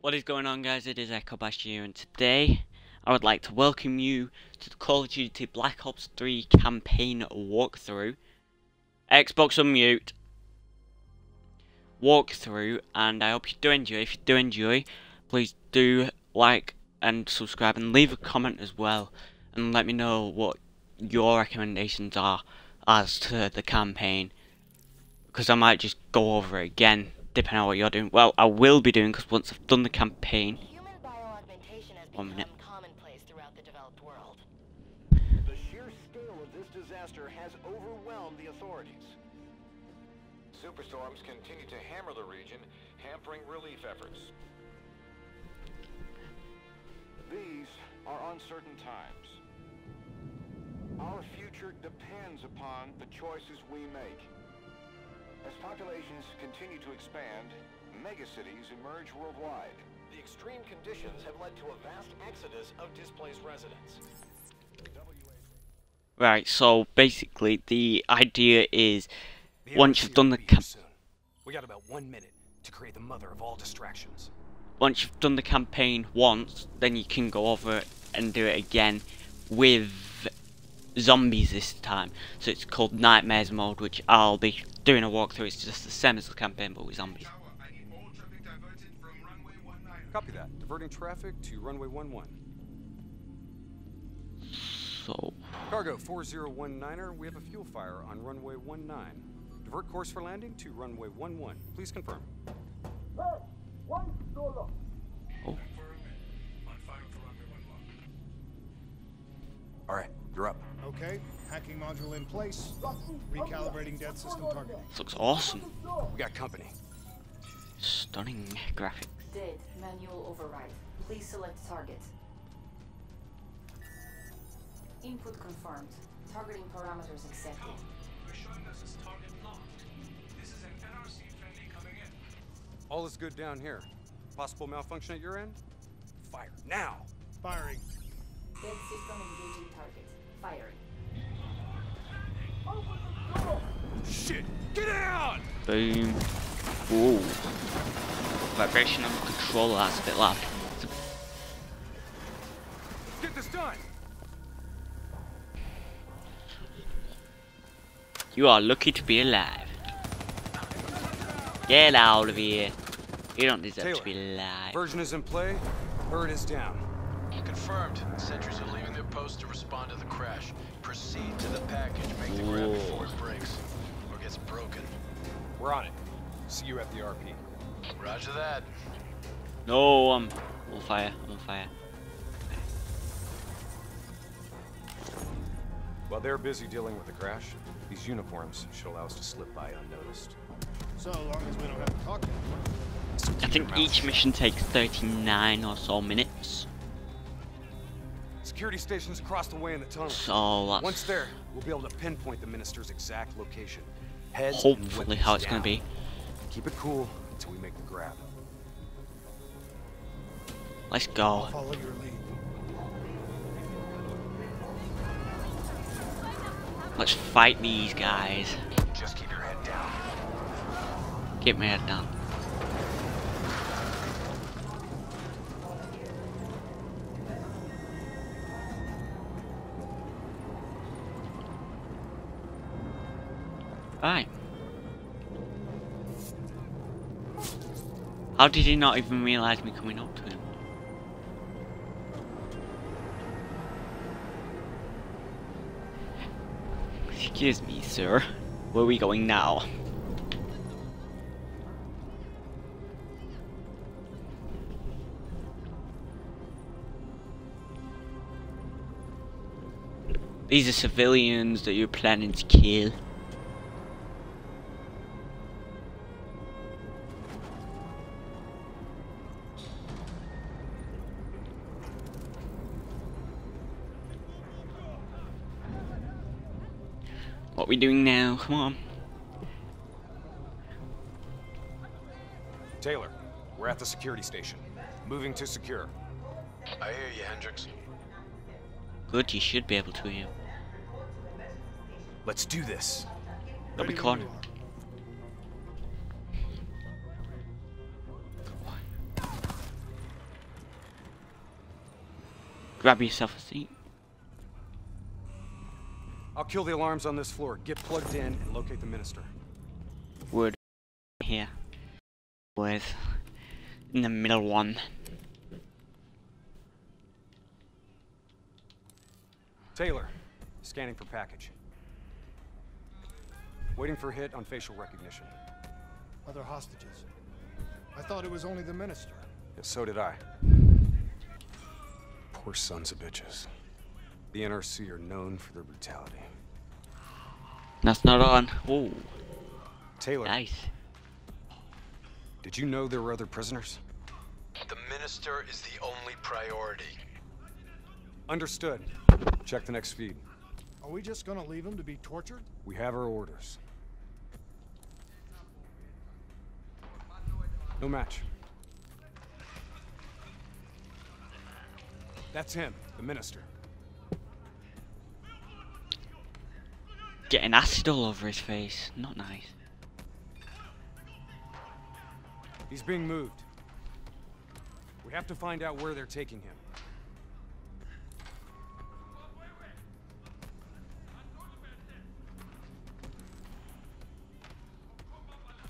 What is going on guys, it is Echo Bashur here and today I would like to welcome you to the Call of Duty Black Ops 3 campaign walkthrough. Xbox unmute. Walkthrough and I hope you do enjoy. If you do enjoy, please do like and subscribe and leave a comment as well and let me know what your recommendations are as to the campaign because I might just go over it again depending on what you're doing. Well, I will be doing because once I've done the campaign. Human bioaugmentation has One minute. commonplace throughout the developed world. The sheer scale of this disaster has overwhelmed the authorities. Superstorms continue to hammer the region, hampering relief efforts. These are uncertain times. Our future depends upon the choices we make. As populations continue to expand, megacities emerge worldwide. The extreme conditions have led to a vast exodus of displaced residents. Right, so basically the idea is The Once you've done the be soon. We got about one minute to create the mother of all distractions. once you've done the campaign once, then you can go over and do it again with zombies this time. So it's called Nightmares mode, which I'll be doing a walkthrough. It's just the same as the campaign, but with zombies. Copy that. Diverting traffic to runway 11. So Cargo 4019er, we have a fuel fire on runway 19. Divert course for landing to runway 11. Please confirm. Oh. All right, you're up. Okay, hacking module in place. Recalibrating dead system targeting. this looks awesome. We got company. Stunning graphic. Dead. Manual override. Please select target. Input confirmed. Targeting parameters accepted. All is good down here. Possible malfunction at your end? Fire now! Firing. Dead system engaging target. Firing. Shit! Get out! Boom. Whoa. Vibration on the controller, that's a bit loud. Get this done! You are lucky to be alive. Get out of here. You don't deserve Taylor, to be alive. Version is in play. Bird is down. Confirmed. Sentries are leaving their posts to respond to the crash. Proceed to the package. Make the grab before it breaks. Or gets broken. We're on it. See you at the RP. Roger that. No, I'm on fire. I'm on fire. While they're busy dealing with the crash, these uniforms should allow us to slip by unnoticed. So long as we don't have to talk anymore. So I think each mission takes 39 or so minutes. Security stations across the way in the tunnel. So that's Once there, we'll be able to pinpoint the minister's exact location. Heads hopefully how it's going to be. Keep it cool until we make the grab. Let's I'll go. follow your lead. Let's fight these guys. Just keep your head down. Get my head down. Right. How did he not even realise me coming up to him? Excuse me, sir. Where are we going now? These are civilians that you're planning to kill. What are we doing now? Come on. Taylor, we're at the security station. Moving to secure. I hear you, Hendricks. Good, you should be able to hear. Let's do this. Don't be caught. Grab yourself a seat. I'll kill the alarms on this floor. Get plugged in and locate the minister. Wood here with in the middle one. Taylor, scanning for package. Waiting for hit on facial recognition. Other hostages. I thought it was only the minister. Yeah, so did I. Poor sons of bitches. The NRC are known for their brutality. That's not on. Ooh, Taylor, nice. did you know there were other prisoners? The minister is the only priority. Understood. Check the next feed. Are we just gonna leave him to be tortured? We have our orders. No match. That's him, the minister. Getting acid all over his face. Not nice. He's being moved. We have to find out where they're taking him.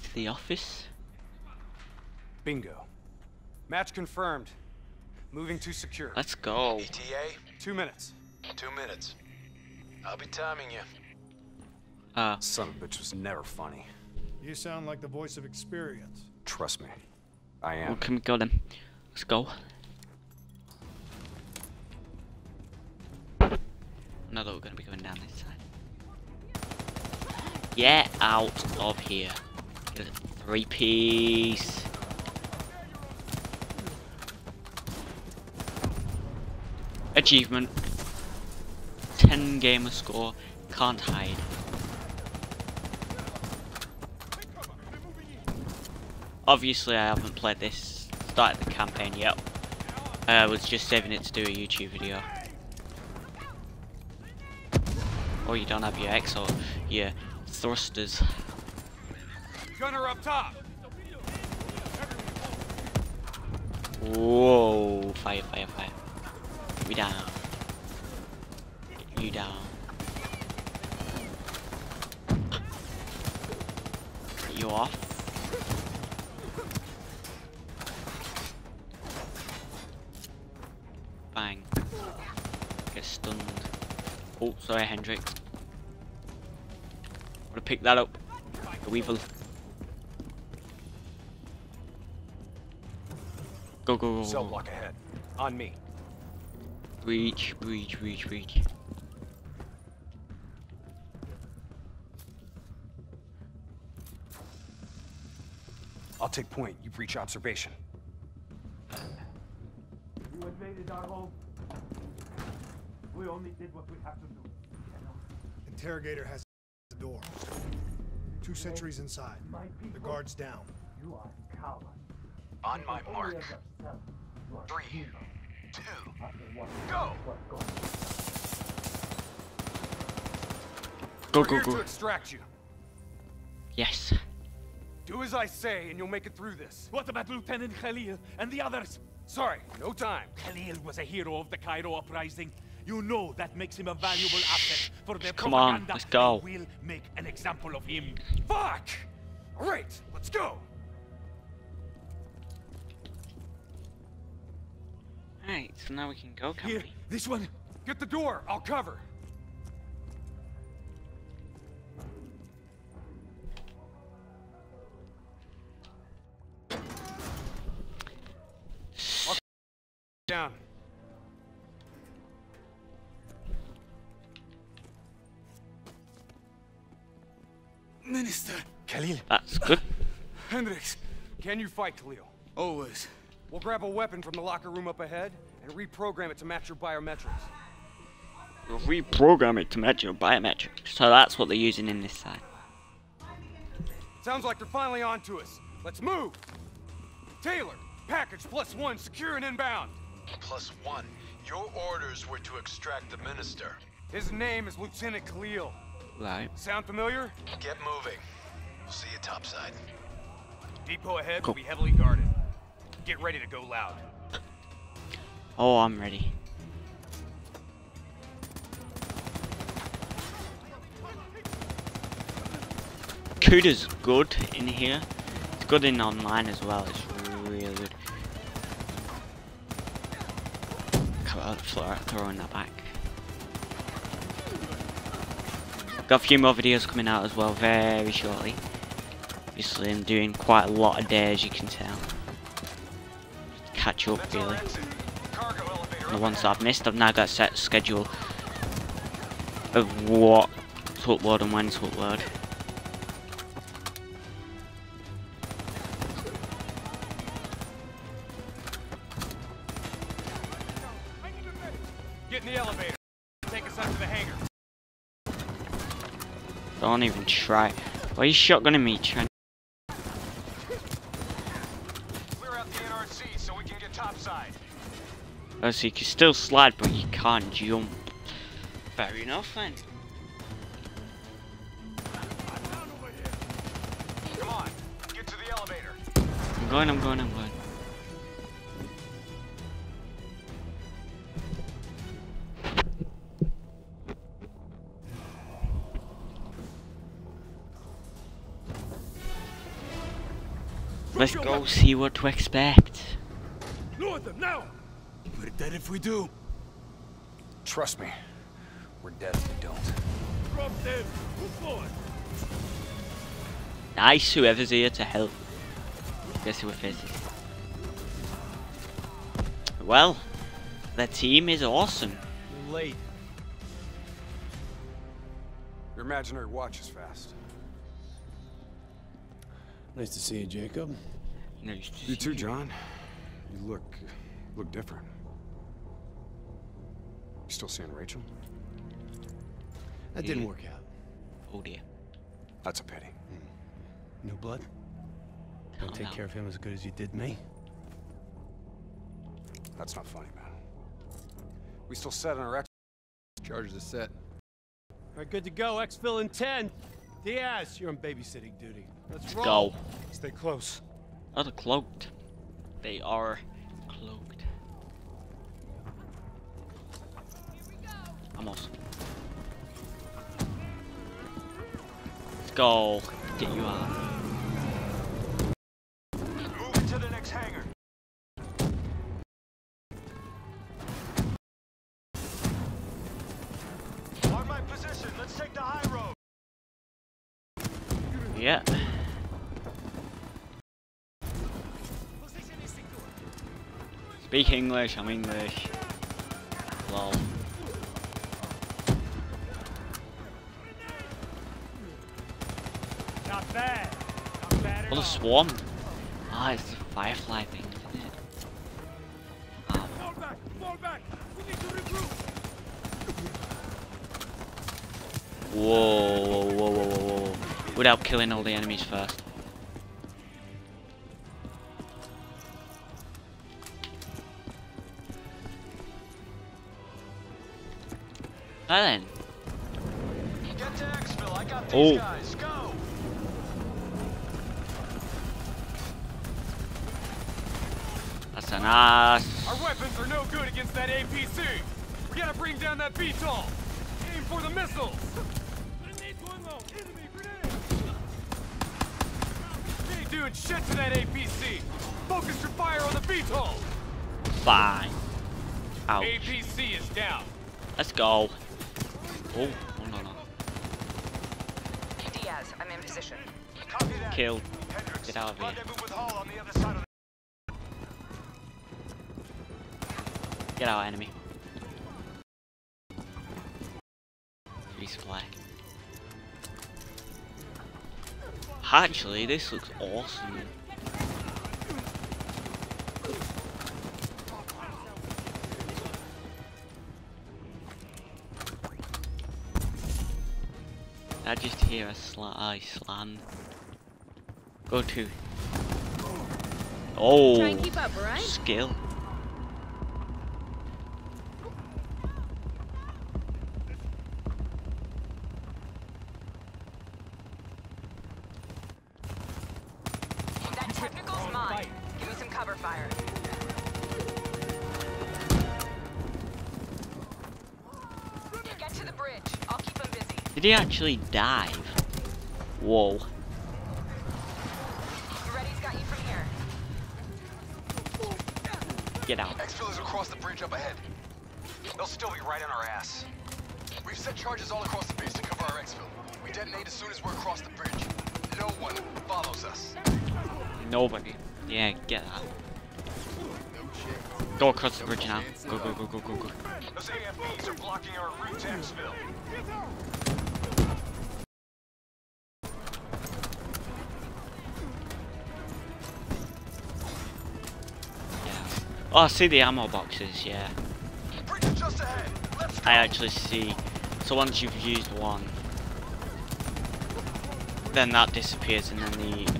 To the office. Bingo. Match confirmed. Moving to secure. Let's go. ETA? Two minutes. Two minutes. I'll be timing you. Uh, Son of a bitch was never funny. You sound like the voice of experience. Trust me. I am. can we go then? Let's go. Now that we're gonna be going down this side. Get out of here. Get three piece. Achievement. 10 gamer score. Can't hide. Obviously I haven't played this, started the campaign yet. I was just saving it to do a YouTube video. Or you don't have your X or your thrusters. Gunner up top. Whoa, fire, fire, fire. We down. You down. You off. Bang. Get stunned. Oh, sorry, Hendrik. Wanna pick that up? The Weevil. Go, go, go, Cell block ahead. On me. Reach, reach, reach, reach. I'll take point. You breach observation. You invaded our home. We only did what we have to do. Interrogator has the door. Two sentries inside. My The guard's down. you are cowards. On my Only mark. as yourself, you are Three, two, after what go! Go, We're go, here to go. extract you. Yes. Do as I say, and you'll make it through this. What about Lieutenant Khalil and the others? Sorry, no time. Khalil was a hero of the Cairo uprising. You know that makes him a valuable asset for their Come on, let's go. and We'll make an example of him. Fuck! All right, let's go. Alright, so now we can go, can't Here, this one. Get the door. I'll cover. Down. Minister. Khalil. Ah, that's good. Hendricks, can you fight Khalil? Always. We'll grab a weapon from the locker room up ahead and reprogram it to match your biometrics. Reprogram it to match your biometrics. So that's what they're using in this side. Sounds like they're finally on to us. Let's move. Taylor, package plus one, secure and inbound. Plus one. Your orders were to extract the minister. His name is Lieutenant Khalil. Right. Sound familiar? Get moving. We'll see you topside. Depot ahead cool. will be heavily guarded. Get ready to go loud. Oh, I'm ready. Kuda's good in here. It's good in online as well. It's really good. Come on, throwing that back. Got a few more videos coming out as well very shortly. Obviously, I'm doing quite a lot a day, as you can tell. Catch up, really. The ones that I've missed, I've now got a set schedule of what to upload and when to upload. Don't even try. Why are you shotgunning me? Trying Clear out the NRC so we can get topside. Oh, so you can still slide, but you can't jump. Fair enough then. Come on, get to the elevator. I'm going, I'm going, I'm going. Let's go see what to expect. Lower them now! We're dead if we do. Trust me, we're dead if we don't. Drop them. Move forward. Nice, whoever's here to help. Guess who we it is. Well, the team is awesome. You're late. Your imaginary watch is fast. Nice to see you, Jacob. Nice to You see too, John. You look look different. You still seeing Rachel? That didn't work out. Oh dear. That's a pity. Hmm. New blood? Don't take down. care of him as good as you did me. That's not funny, man. We still set on our ex. Charges are set. All right, good to go. Exfil in 10. Diaz, you're on babysitting duty. Let's Let's go. Stay close. Oh, they're cloaked. They are cloaked. I'm. Let's go. Get you out. Speak English, I'm English. Lol. Not bad. Not bad at Oh, the all. swarm. Ah, it's the firefly thing, isn't it? Ah, Fall back. Fall back. We need to regroup. Whoa, whoa, whoa, whoa, whoa, whoa. Without killing all the enemies first. Now then. Get to Exfil. I got these Oh. guys. Go. That's an ass. Our weapons are no good against that APC. We gotta bring down that VTOL. Aim for the missiles. Grenade going out. Enemy grenade. We ain't doing shit to that APC. Focus your fire on the VTOL. Fine. Ouch. APC is down. Let's go. Oh, oh no, no. Diaz, I'm in position. Killed. Hendricks, Get out of here. rendezvous with Hall on the other side of Get out, enemy. Resupply. Actually, this looks awesome. Hear a sla I slam. Go to. Oh, Try and keep up, alright? skill. That technical's mine. Give me some cover fire. Did he actually dive? Whoa. Get out. Exfilers across the bridge up ahead. They'll still be right on our ass. We've set charges all across the base to cover our exfil. We detonate as soon as we're across the bridge. No one follows us. Nobody. Yeah, get out. Go across the bridge now. Go, go, go, go, go, go. Those AFBs are blocking our route to Exfil. Oh, I see the ammo boxes, yeah. I actually see. So once you've used one, then that disappears and then the,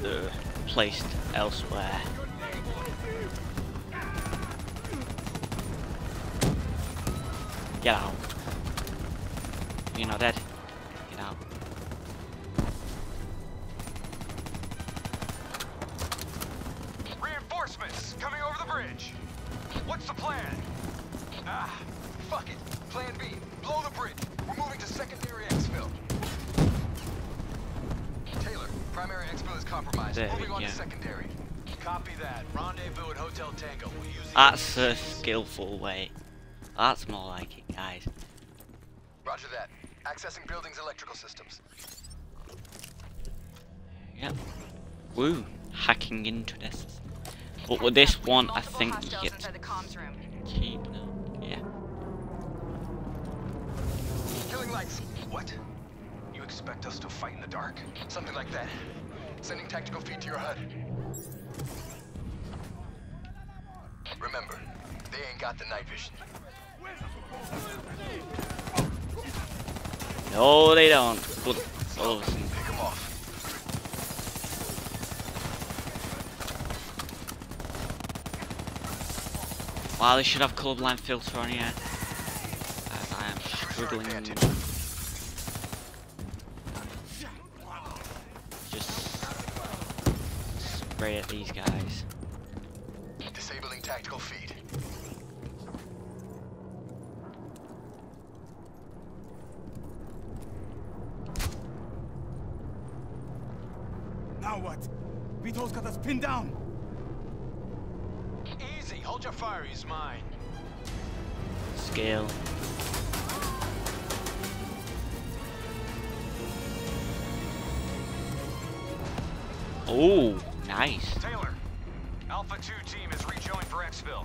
the placed elsewhere. Get out. You're not dead. Compromised. There we moving on go. to secondary. Copy that. Rendezvous at Hotel Tango. We'll use That's a skillful way. That's more like it, guys. Roger that. Accessing building's electrical systems. Yep. Woo. Hacking into this. But with this one, I think you hostiles get inside the comms room. keep now. Yeah. Killing lights. What? You expect us to fight in the dark? Something like that. Sending tactical feed to your HUD. Remember, they ain't got the night vision. No, they don't. But all of a sudden, Pick them off. wow, they should have colorblind filter on here. As I am struggling. At these guys. Alpha 2 team is rejoined for exfil.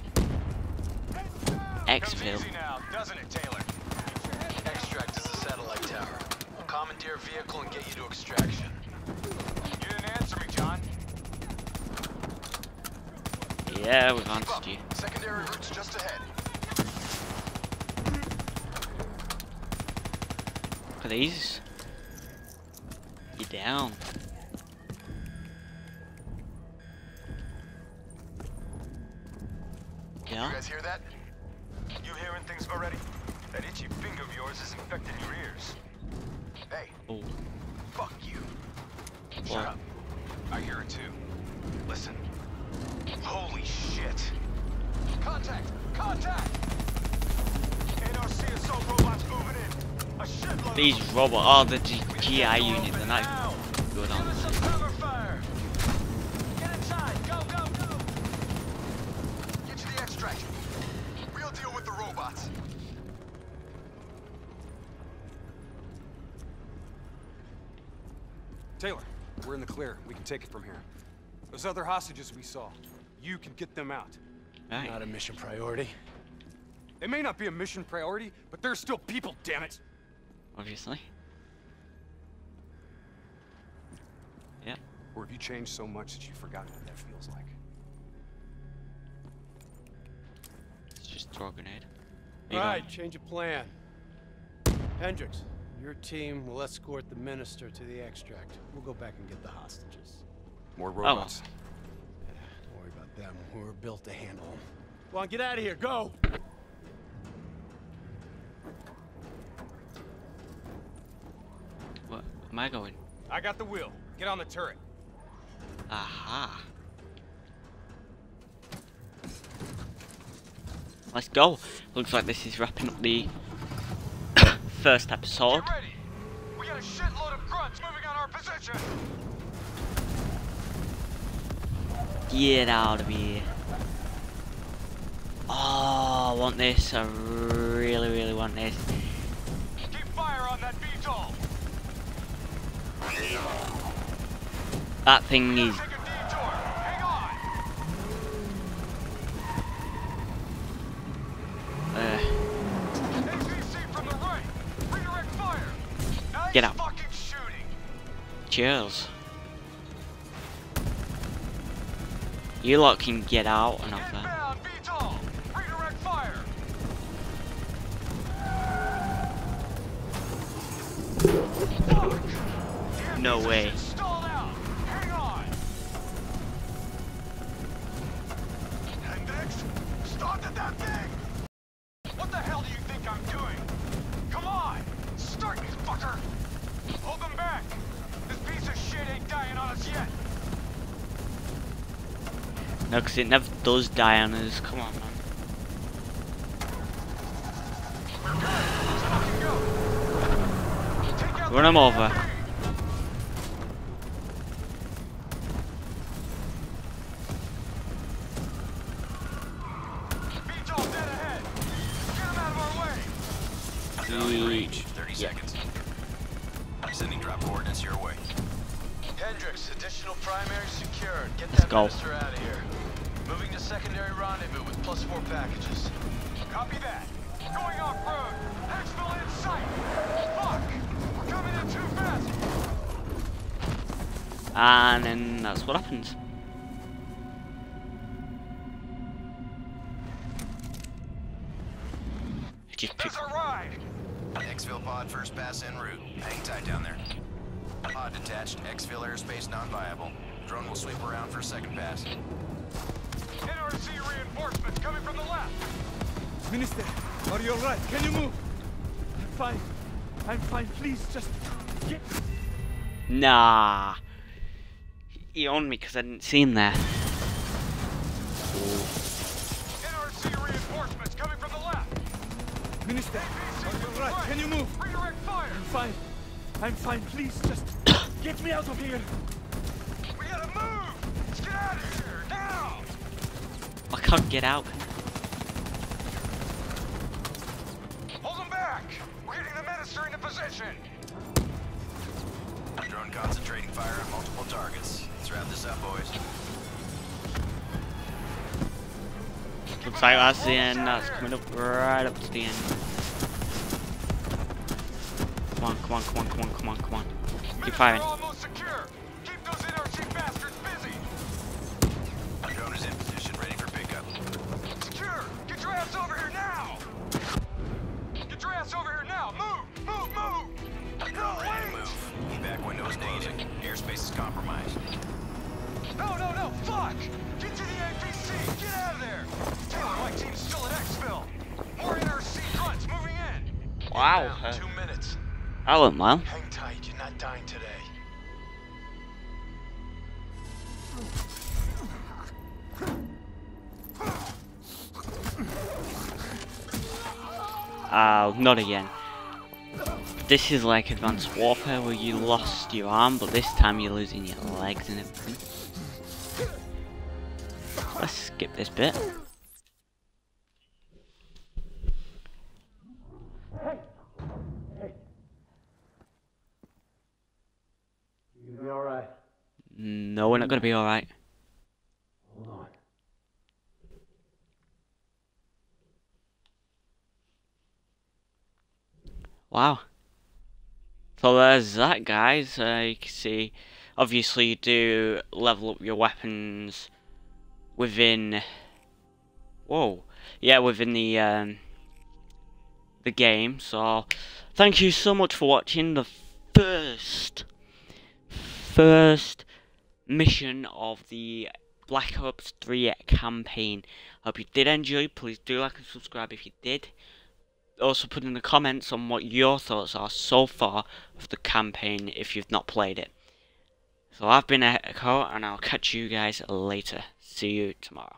Exfil. Now, doesn't it, Taylor? Extract is the satellite tower. I'll commandeer vehicle and get you to extraction. You didn't answer me, John. Yeah, we've answered you. Secondary routes just ahead. Look at these. You down. Guys hear that? You hearing things already? That itchy finger of yours is infecting your ears. Hey, Oh, fuck you. What? Shut up. I hear it too. Listen. Holy shit. Contact! Contact! NRC assault robots moving in. A shitload these of them. robot, oh, the GI to unit, open they're not now. good Give on us some cover fire. Get inside. Go, go, go. Get to the extraction. We'll deal with the robots. Taylor, we're in the clear. We can take it from here. Those other hostages we saw, you can get them out. Right. Not a mission priority. They may not be a mission priority, but they're still people, damn it! Obviously. Yeah. Or have you changed so much that you've forgotten what that feels like? Let's just throw a grenade. Are you All going? change of plan. Hendricks, your team will escort the minister to the extract. We'll go back and get the hostages. More oh. robots. Don't worry about them. We're built to handle them. Come on, get out of here. Go! What? Am I going? I got the wheel. Get on the turret. Aha. Let's go. Looks like this is wrapping up the first episode. Get ready. We got a shitload of grunts moving on our position. Get out of here. Oh, I want this. I really, really want this. Keep fire on that VTOL. That thing is... Take a detour. Hang on. Uh, APC from the right. Redirect fire. Nice Get out. cheers. You lot can get out and off that. Inbound VTOL. Redirect fire. Fuck. The No way. Stalled out. Hang on. Hendricks, started that thing. What the hell do you think I'm doing? Come on, start fucker. Hold them back. This piece of shit ain't dying on us yet. No, because it never does die on us. Come on, man. We're good. Let's fucking go. Take out Run the 'em over. Here. Moving to secondary rendezvous with plus four packages. Copy that. Going off road. Exfil in sight. Fuck. We're coming in too fast. And then that's what happens. Just pick That's. Exfil pod first pass en route. Hang tight down there. Pod detached. Exfil airspace non-viable. Drone will sweep around for a second pass. NRC reinforcements coming from the left. Minister, are you alright? Can you move? I'm fine. I'm fine. Please, just get. Nah. He owned me because I didn't see him there. NRC reinforcements coming from the left. Minister, APC are you alright? right. Can you move? Redirect fire. I'm fine. I'm fine. Please, just get me out of here. We gotta move. Let's get out of here now. I can't get out. Hold them back. We're getting the minister into position. Drone concentrating fire on multiple targets. Let's wrap this up, boys. Looks like that's the end. That's coming up right up to the end. Come on, come on, come on, come on, come on, come on. Keep Minister firing. Uh, Two minutes. That went well. Hang tight. You're not dying today. Oh, not again. This is like Advanced Warfare where you lost your arm, but this time you're losing your legs and everything. Let's skip this bit. Be alright? No, we're not gonna be alright. Hold on. Wow. So there's that, guys. Uh, you can see, obviously, you do level up your weapons within. Whoa, yeah, within the um, the game. So, thank you so much for watching the first first mission of the Black Ops 3 campaign. Hope you did enjoy. Please do like and subscribe if you did also put in the comments on what your thoughts are so far of the campaign if you've not played it. So I've been Echo and I'll catch you guys later. See you tomorrow.